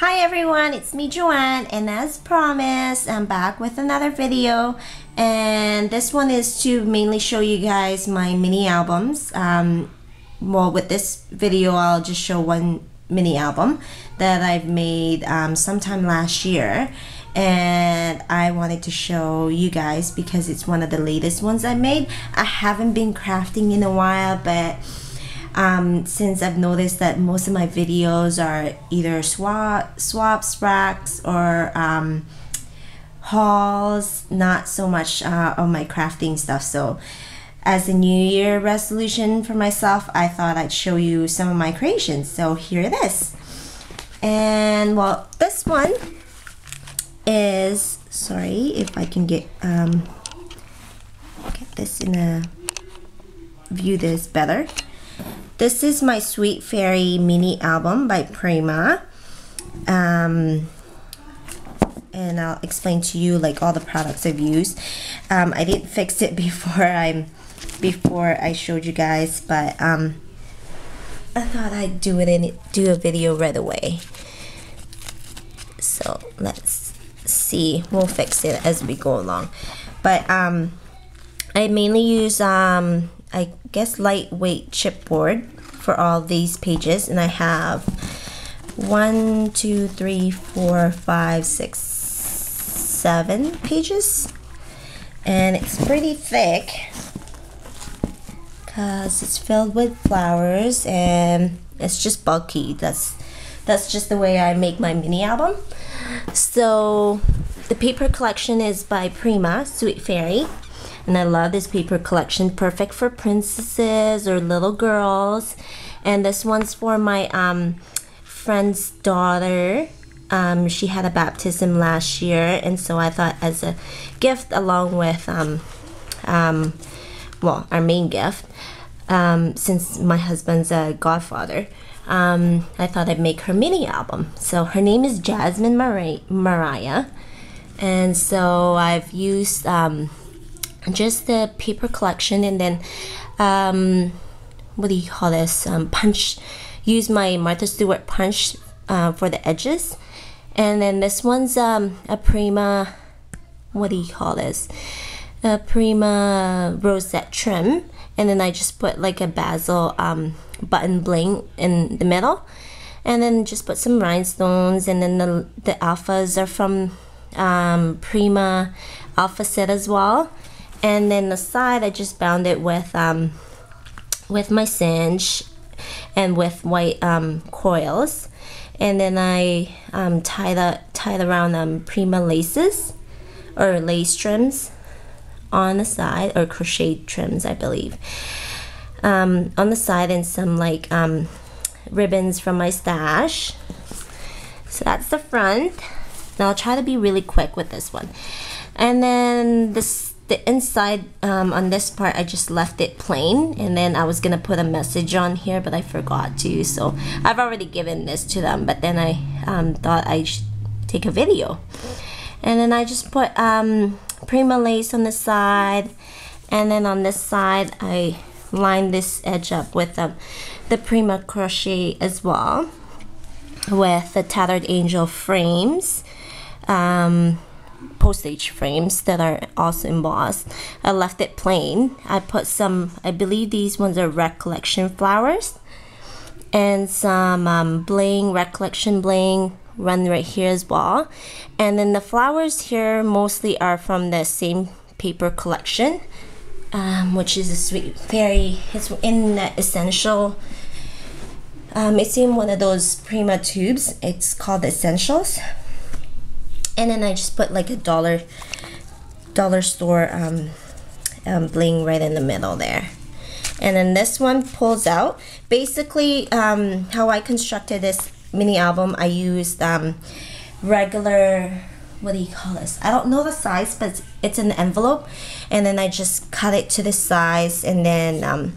Hi everyone, it's me Joanne and as promised, I'm back with another video and this one is to mainly show you guys my mini albums. Um, well with this video I'll just show one mini album that I've made um, sometime last year and I wanted to show you guys because it's one of the latest ones I made. I haven't been crafting in a while but um, since I've noticed that most of my videos are either swap, swaps, RAKs, or um, hauls, not so much uh, on my crafting stuff. So as a new year resolution for myself, I thought I'd show you some of my creations. So here it is. And well, this one is, sorry if I can get, um, get this in a, view this better. This is my Sweet Fairy mini album by Prima. Um, and I'll explain to you like all the products I've used. Um, I didn't fix it before I'm before I showed you guys, but um, I thought I'd do it in do a video right away. So let's see. We'll fix it as we go along. But um, I mainly use um, I guess lightweight chipboard for all these pages. And I have one two three four five six seven pages. And it's pretty thick because it's filled with flowers and it's just bulky. That's that's just the way I make my mini album. So the paper collection is by Prima Sweet Fairy and I love this paper collection, perfect for princesses or little girls. And this one's for my um, friend's daughter. Um, she had a baptism last year, and so I thought as a gift, along with, um, um, well, our main gift, um, since my husband's a godfather, um, I thought I'd make her mini album. So her name is Jasmine Mar- Mariah, and so I've used um, just the paper collection and then um, what do you call this um, punch use my Martha Stewart punch uh, for the edges. And then this one's um, a Prima what do you call this a Prima rosette trim. And then I just put like a Bazzill um, button bling in the middle. And then just put some rhinestones and then the, the alphas are from um, Prima alpha set as well and then the side I just bound it with um, with my cinch and with white um, coils. And then I um, tied, the, tied around um, Prima laces or lace trims on the side or crochet trims I believe. Um, on the side and some like um, ribbons from my stash. So that's the front. Now I'll try to be really quick with this one. And then this the inside um, on this part I just left it plain and then I was gonna put a message on here but I forgot to so I've already given this to them but then I um, thought I should take a video. And then I just put um, Prima lace on the side and then on this side I lined this edge up with um, the Prima crochet as well with the Tattered Angel frames. Um, postage frames that are also embossed. I left it plain. I put some, I believe these ones are recollection flowers and some um, bling, recollection bling run right here as well. And then the flowers here mostly are from the same paper collection, um, which is a sweet fairy. It's in the essential. Um, it's in one of those Prima tubes. It's called Essentials and then I just put like a dollar dollar store um, um, bling right in the middle there. And then this one pulls out. Basically um, how I constructed this mini album I used um, regular what do you call this? I don't know the size but it's an envelope. And then I just cut it to the size and then um,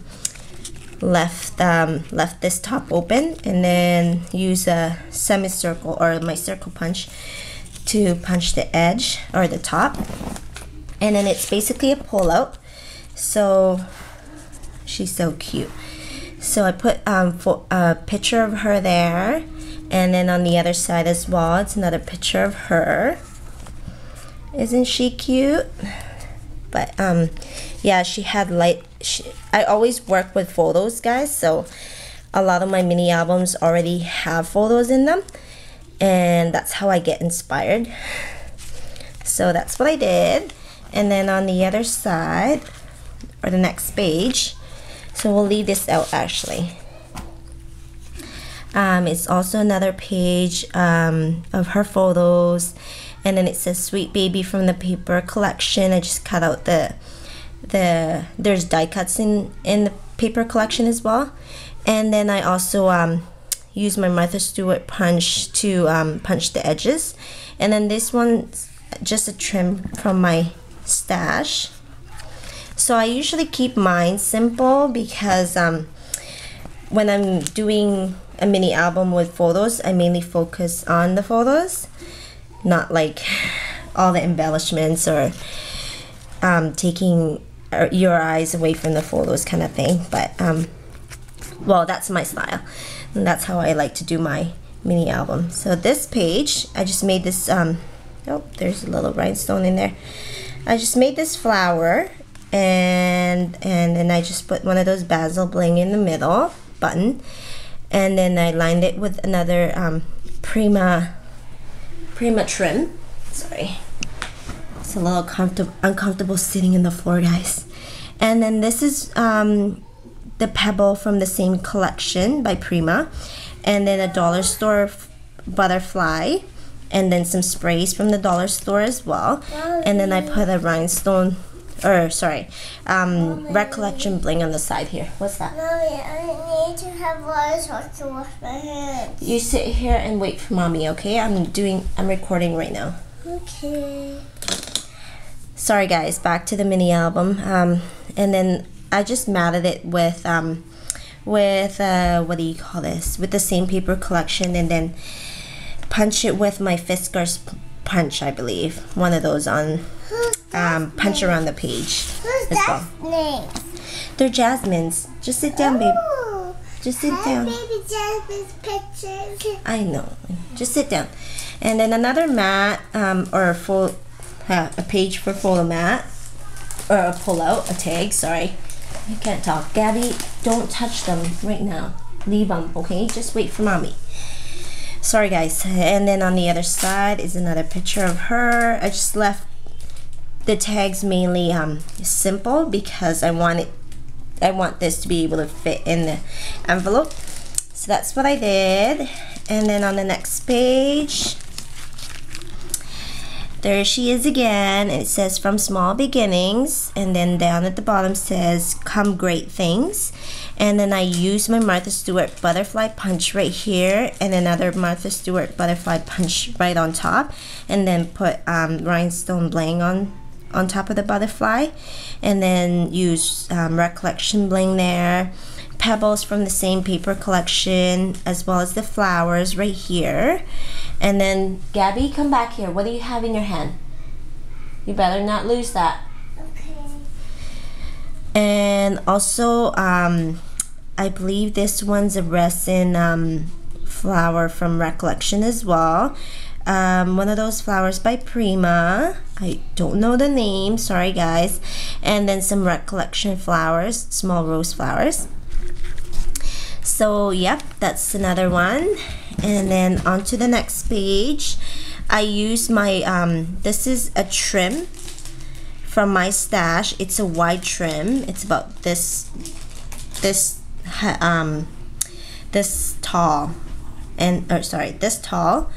left um, left this top open and then use a semicircle or my circle punch to punch the edge or the top. And then it's basically a pull out so she's so cute. So I put um, a picture of her there. And then on the other side as well it's another picture of her. Isn't she cute? But um yeah she had light she, I always work with photos guys. So a lot of my mini albums already have photos in them and that's how I get inspired. So that's what I did. And then on the other side or the next page so we'll leave this out actually. Um, it's also another page um, of her photos. And then it says sweet baby from the paper collection. I just cut out the the there's die cuts in in the paper collection as well. And then I also um, use my Martha Stewart punch to um, punch the edges. And then this one's just a trim from my stash. So I usually keep mine simple because um, when I'm doing a mini album with photos I mainly focus on the photos not like all the embellishments or um, taking your eyes away from the photos kind of thing. But um, well that's my style and that's how I like to do my mini album. So this page I just made this um, oh there's a little rhinestone in there. I just made this flower and and then I just put one of those Bazzill bling in the middle button. And then I lined it with another um, Prima Prima trim. Sorry. It's a little uncomfortable sitting in the floor guys. And then this is um, the pebble from the same collection by Prima and then a dollar store butterfly and then some sprays from the dollar store as well. And then I put a rhinestone or sorry um, recollection bling on the side here. What's that? Mommy, I need to have water I wash my hands. You sit here and wait for mommy okay? I'm doing I'm recording right now. Okay. Sorry guys. Back to the mini album. Um, and then I just matted it with um, with uh, what do you call this? With the same paper collection and then punch it with my Fiskars punch I believe. One of those on um, punch around the page. Who's as that well name? they're jasmines. Just sit down babe. Oh, just sit down. baby Jasmine's pictures. I know. Just sit down. And then another mat um, or a full uh, a page for photo mat or a pull out a tag sorry I can't talk. Gabby, don't touch them right now. Leave them, okay? Just wait for mommy. Sorry, guys. And then on the other side is another picture of her. I just left the tags mainly um, simple because I want it. I want this to be able to fit in the envelope. So that's what I did. And then on the next page, there she is again. It says from small beginnings. And then down at the bottom says come great things. And then I use my Martha Stewart butterfly punch right here and another Martha Stewart butterfly punch right on top. And then put um, rhinestone bling on on top of the butterfly. And then use um, recollection bling there. Pebbles from the same paper collection as well as the flowers right here. And then, Gabby, come back here. What do you have in your hand? You better not lose that. Okay. And also, um, I believe this one's a resin um, flower from Recollection as well. Um, one of those flowers by Prima. I don't know the name, sorry guys. And then some Recollection flowers, small rose flowers. So, yep, that's another one. And then on to the next page. I use my, um, this is a trim from my stash. It's a wide trim. It's about this, this, um, this tall. And, or sorry, this tall.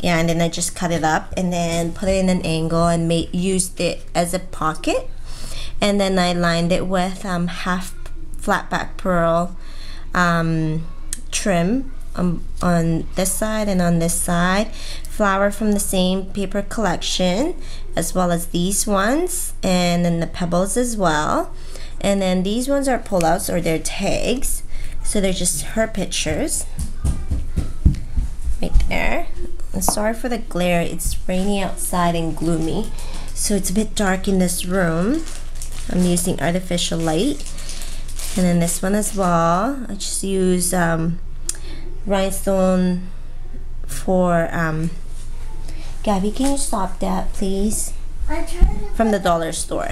Yeah, and then I just cut it up and then put it in an angle and made, used it as a pocket. And then I lined it with um, half flat back pearl um, trim on, on this side and on this side. Flower from the same paper collection as well as these ones and then the pebbles as well. And then these ones are pullouts or they're tags. So they're just her pictures. Right there. Sorry for the glare. It's rainy outside and gloomy. So it's a bit dark in this room. I'm using artificial light. And then this one as well. I just use um, rhinestone for um Gabby, can you stop that please? From the dollar store.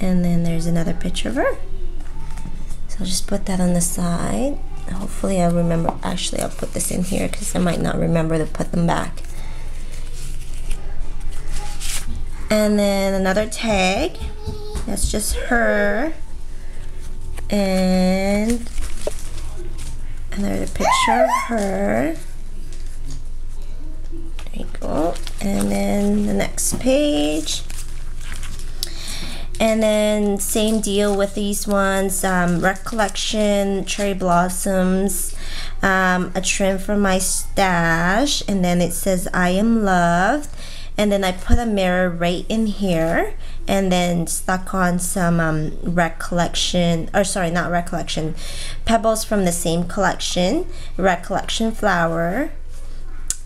And then there's another picture of her. So I'll just put that on the side. Hopefully I'll remember. Actually, I'll put this in here because I might not remember to put them back. And then another tag. That's just her. And another picture of her. There you go. And then the next page. And then same deal with these ones. Um, recollection, cherry blossoms, um, a trim from my stash, and then it says I am loved. And then I put a mirror right in here, and then stuck on some um, recollection, or sorry, not recollection, pebbles from the same collection, recollection flower,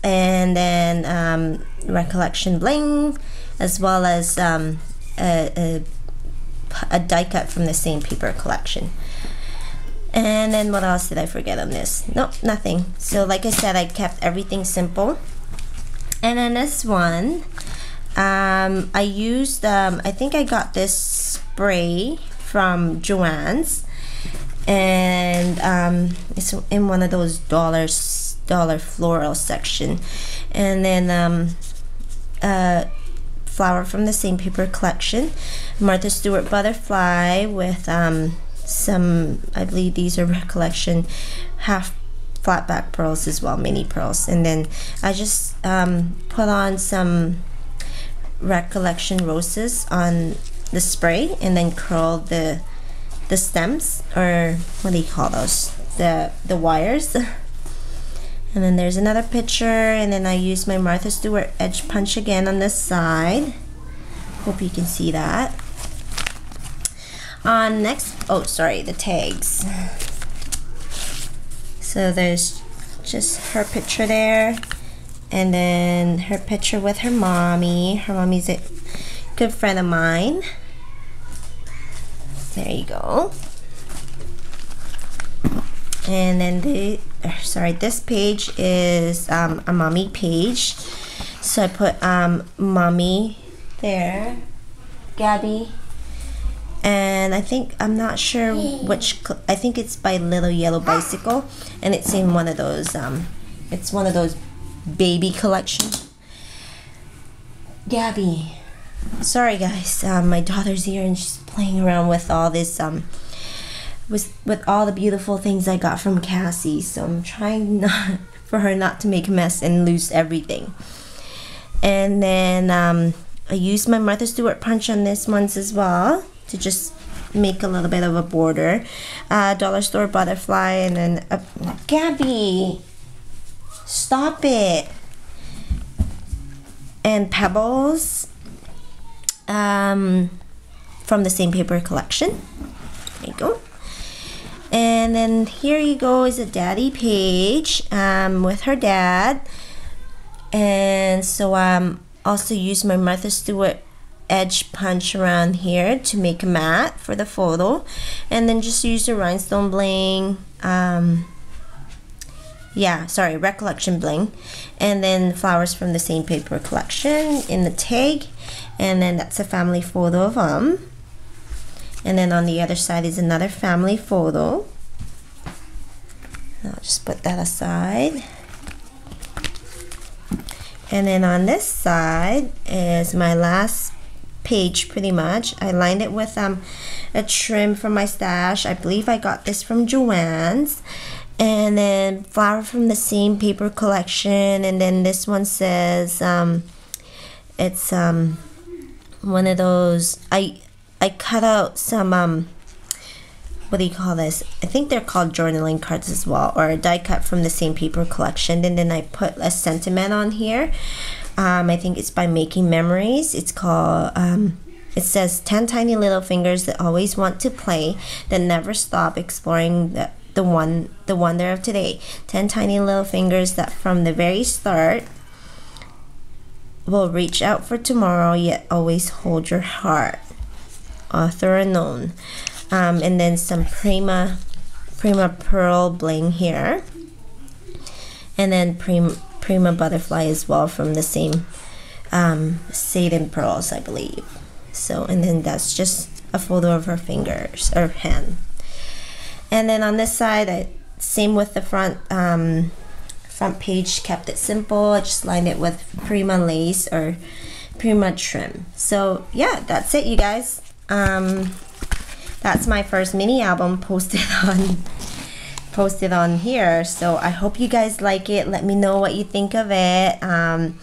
and then um, recollection bling, as well as um, a, a a die cut from the same paper collection. And then what else did I forget on this? Nope, nothing. So like I said, I kept everything simple. And then this one, um, I used, um, I think I got this spray from Joann's. And um, it's in one of those dollars, dollar floral section. And then um, uh, flower from the same paper collection. Martha Stewart butterfly with um, some, I believe these are recollection half flat back pearls as well, mini pearls. And then I just um, put on some recollection roses on the spray and then curl the the stems or what do you call those? The the wires. And then there's another picture and then I use my Martha Stewart edge punch again on this side. Hope you can see that. On next oh sorry the tags. So there's just her picture there and then her picture with her mommy. Her mommy's a good friend of mine. There you go. And then the sorry this page is um, a mommy page. So I put um, mommy there Gabby. And I think I'm not sure which I think it's by Little Yellow Bicycle. And it's in one of those um it's one of those baby collection Gabby sorry guys um, my daughter's here and she's playing around with all this um with with all the beautiful things I got from Cassie so I'm trying not for her not to make a mess and lose everything and then um, I used my Martha Stewart punch on this ones as well to just make a little bit of a border. Uh, dollar store butterfly and then a, Gabby, stop it. And pebbles um, from the same paper collection. There you go. And then here you go is a daddy page um, with her dad. And so I um, also use my Martha Stewart edge punch around here to make a mat for the photo and then just use the rhinestone bling um, yeah sorry recollection bling and then flowers from the same paper collection in the tag and then that's a family photo of them and then on the other side is another family photo I'll just put that aside and then on this side is my last page pretty much. I lined it with um, a trim from my stash. I believe I got this from Joann's. And then flower from the same paper collection. And then this one says um, it's um, one of those. I I cut out some um, what do you call this? I think they're called journaling cards as well, or a die cut from the same paper collection. And then I put a sentiment on here. Um, I think it's by Making Memories. It's called, um, it says 10 tiny little fingers that always want to play, that never stop exploring the, the one the wonder of today. 10 tiny little fingers that from the very start will reach out for tomorrow, yet always hold your heart. Author unknown. Um, and then some Prima Prima Pearl bling here. And then Prima, Prima Butterfly as well from the same um, Satin Pearls, I believe. So, and then that's just a photo of her fingers or hand. And then on this side, I, same with the front um, front page, kept it simple. I just lined it with Prima lace or Prima trim. So yeah, that's it, you guys. Um, that's my first mini album posted on posted on here. So I hope you guys like it. Let me know what you think of it. Um,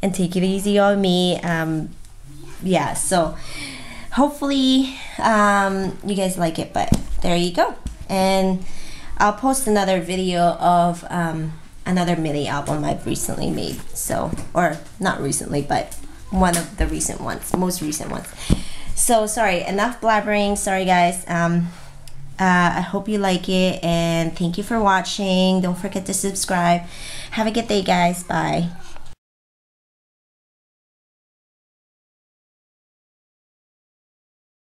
and take it easy on me. Um, yeah, so hopefully um, you guys like it. But there you go. And I'll post another video of um, another mini album I've recently made. So, or not recently, but one of the recent ones, most recent ones. So sorry, enough blabbering. Sorry, guys. Um, uh, I hope you like it and thank you for watching. Don't forget to subscribe. Have a good day, guys. Bye.